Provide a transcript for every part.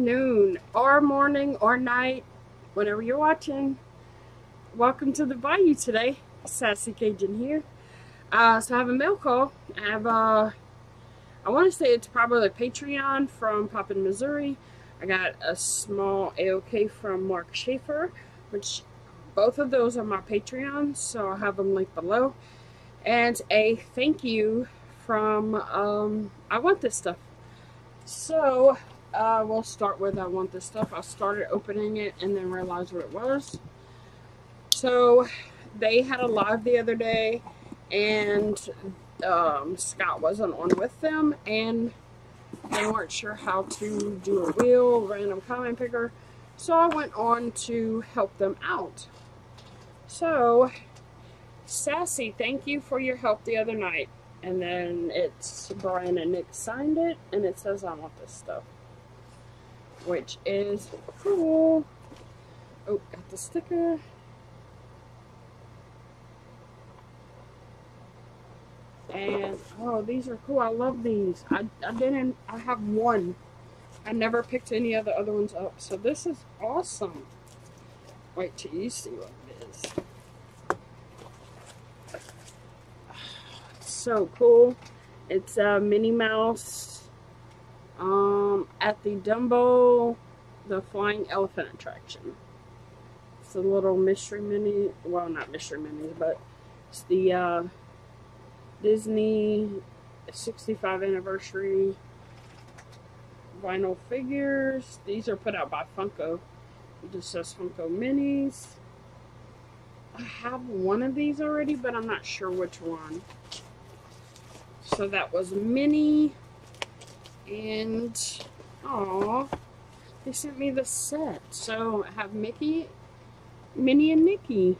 afternoon, or morning, or night, whenever you're watching. Welcome to the Bayou today. Sassy Cajun here. Uh, so I have a mail call. I have, uh, I want to say it's probably a Patreon from Poppin, Missouri. I got a small AOK from Mark Schaefer, which both of those are my Patreons, so I'll have them linked below. And a thank you from um, I Want This Stuff. So, uh, we'll start with I Want This Stuff. I started opening it and then realized what it was. So, they had a live the other day and um, Scott wasn't on with them and they weren't sure how to do a wheel, random comment picker. So I went on to help them out. So, Sassy, thank you for your help the other night. And then it's Brian and Nick signed it, and it says I want this stuff. Which is cool. Oh, got the sticker. And, oh, these are cool. I love these. I, I didn't, I have one. I never picked any of the other ones up. So this is awesome. Wait till you see what it is. so cool. It's a Minnie Mouse um, at the Dumbo, the Flying Elephant attraction. It's a little mystery mini, well, not mystery mini, but it's the uh, Disney 65 anniversary vinyl figures. These are put out by Funko. It just says Funko Minis. I have one of these already, but I'm not sure which one. So that was Minnie. And, oh, they sent me the set. So I have Mickey, Minnie, and Mickey.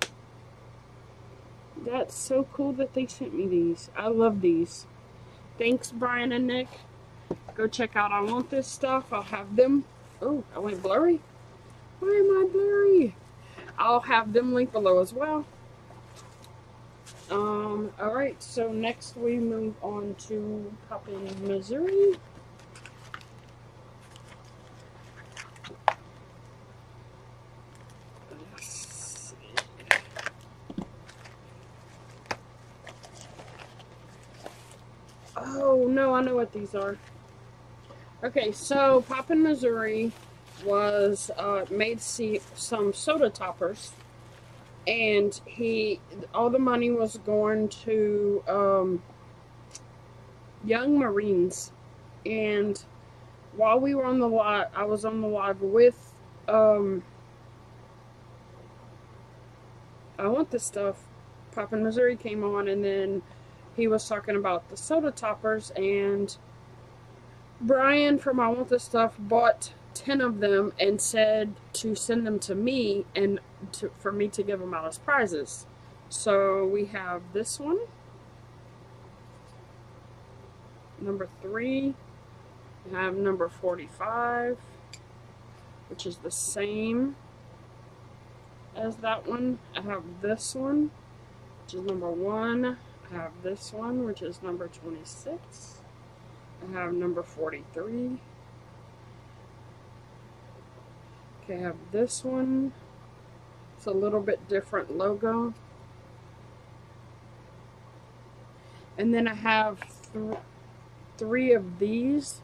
That's so cool that they sent me these. I love these. Thanks, Brian and Nick. Go check out I Want This Stuff. I'll have them. Oh, I went blurry. Why am I blurry? I'll have them linked below as well. Um, alright, so next we move on to Poppin, Missouri. Oh, no, I know what these are. Okay, so Poppin, Missouri was uh, made see some soda toppers and he all the money was going to um, young marines and while we were on the live i was on the live with um, i want this stuff Poppin missouri came on and then he was talking about the soda toppers and brian from i want this stuff bought 10 of them and said to send them to me and to, for me to give them out as prizes. So we have this one, number three, we have number 45, which is the same as that one. I have this one, which is number one. I have this one, which is number 26. I have number 43. Okay, I have this one. It's a little bit different logo. And then I have th three of these.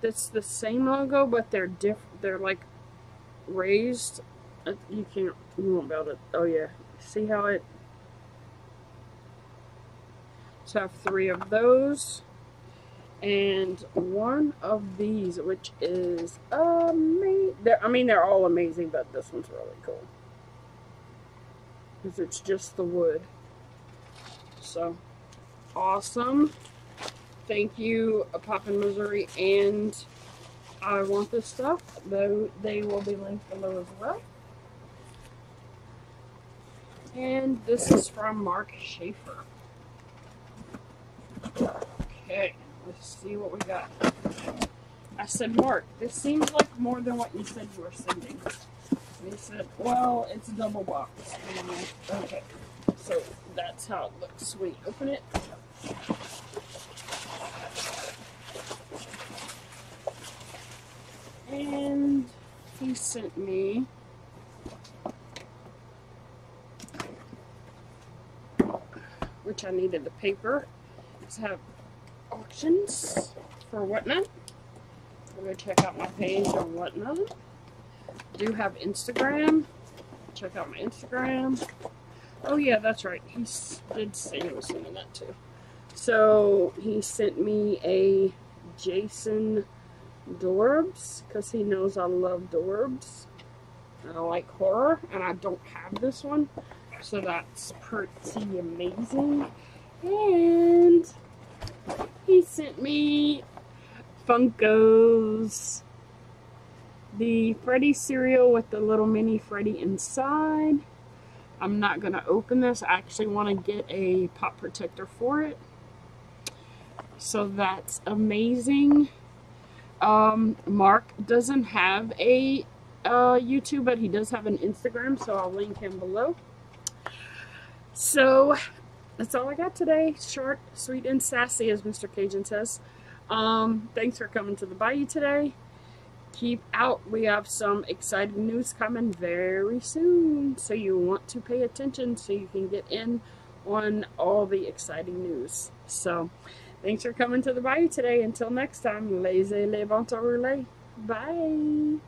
That's the same logo, but they're diff. They're like raised. Uh, you can't. You won't be able to. Oh yeah. See how it. Have three of those and one of these, which is amazing. I mean, they're all amazing, but this one's really cool because it's just the wood. So, awesome. Thank you, Poppin, Missouri, and I want this stuff, though they will be linked below as well. And this is from Mark Schaefer. Okay, let's see what we got. I said, Mark, this seems like more than what you said you were sending. He said, well, it's a double box. okay, so that's how it looks. Sweet. Open it. And he sent me which I needed the paper to have for whatnot. Go check out my page on whatnot. Do have Instagram. Check out my Instagram. Oh yeah, that's right. He did say he was sending that too. So he sent me a Jason Dorbz because he knows I love Dorbz. I like horror and I don't have this one. So that's pretty amazing. And he sent me Funkos. The Freddy cereal with the little mini Freddy inside. I'm not going to open this. I actually want to get a pop protector for it. So that's amazing. Um, Mark doesn't have a uh, YouTube, but he does have an Instagram, so I'll link him below. So, that's all I got today. Short, sweet, and sassy, as Mr. Cajun says. Um, thanks for coming to the Bayou today. Keep out. We have some exciting news coming very soon. So you want to pay attention so you can get in on all the exciting news. So, thanks for coming to the Bayou today. Until next time, laissez les ventes rouler. Bye.